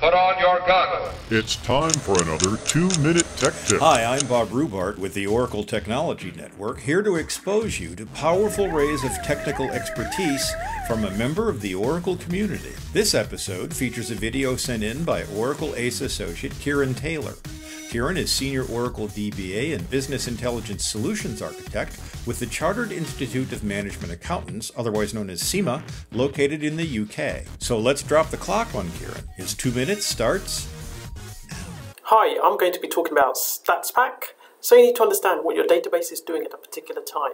Put on your goggles. It's time for another two minute tech tip. Hi, I'm Bob Rhubart with the Oracle Technology Network, here to expose you to powerful rays of technical expertise from a member of the Oracle community. This episode features a video sent in by Oracle ACE associate Kiran Tailor. Kiran is Senior Oracle DBA and Business Intelligence Solutions Architect with the Chartered Institute of Management Accountants, otherwise known as CIMA, located in the UK. So let's drop the clock on Kiran. His two minutes starts Hi, I'm going to be talking about StatsPack. So you need to understand what your database is doing at a particular time.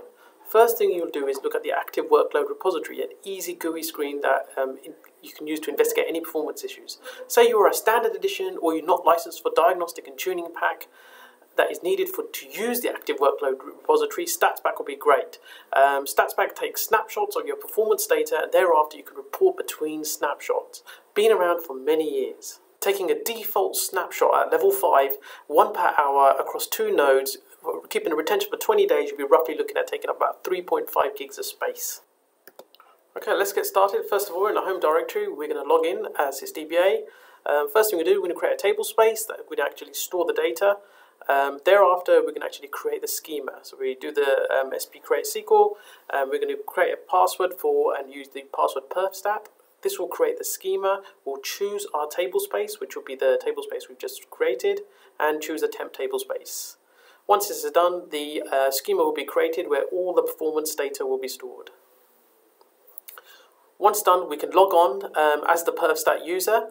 First thing you'll do is look at the active workload repository, an easy GUI screen that um, you can use to investigate any performance issues. Say you are a standard edition or you're not licensed for diagnostic and tuning pack that is needed for to use the active workload repository, StatsPack will be great. Um, StatsPack takes snapshots of your performance data and thereafter you can report between snapshots. Been around for many years. Taking a default snapshot at level 5, one per hour across two nodes, keeping a retention for 20 days, you'll be roughly looking at taking up about 3.5 gigs of space. Okay, let's get started. First of all, in the home directory, we're going to log in as SysDBA. Um, first thing we do, we're going to create a table space that would actually store the data. Um, thereafter, we can actually create the schema. So we do the um, sp create SQL. Um, we're going to create a password for and use the password perfstat. This will create the schema. We'll choose our table space, which will be the table space we've just created, and choose a temp table space. Once this is done, the uh, schema will be created where all the performance data will be stored. Once done, we can log on um, as the perfstat user.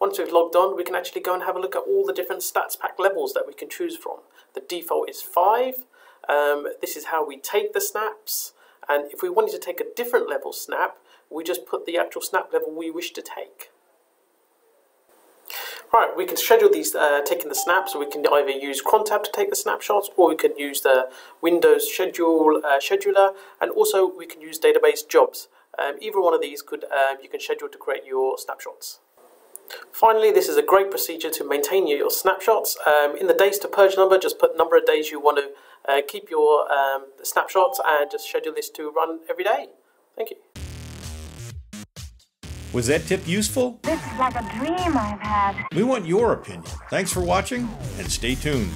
Once we've logged on, we can actually go and have a look at all the different StatsPack levels that we can choose from. The default is 5. Um, this is how we take the snaps. And if we wanted to take a different level snap, we just put the actual snap level we wish to take. Right, we can schedule these uh, taking the snaps. We can either use Crontab to take the snapshots, or we can use the Windows Schedule uh, scheduler, and also we can use database jobs. Um, either one of these could um, you can schedule to create your snapshots. Finally, this is a great procedure to maintain your snapshots. Um, in the days to purge number, just put the number of days you want to uh, keep your um, snapshots and just schedule this to run every day. Thank you. Was that tip useful? This is like a dream I've had. We want your opinion. Thanks for watching and stay tuned.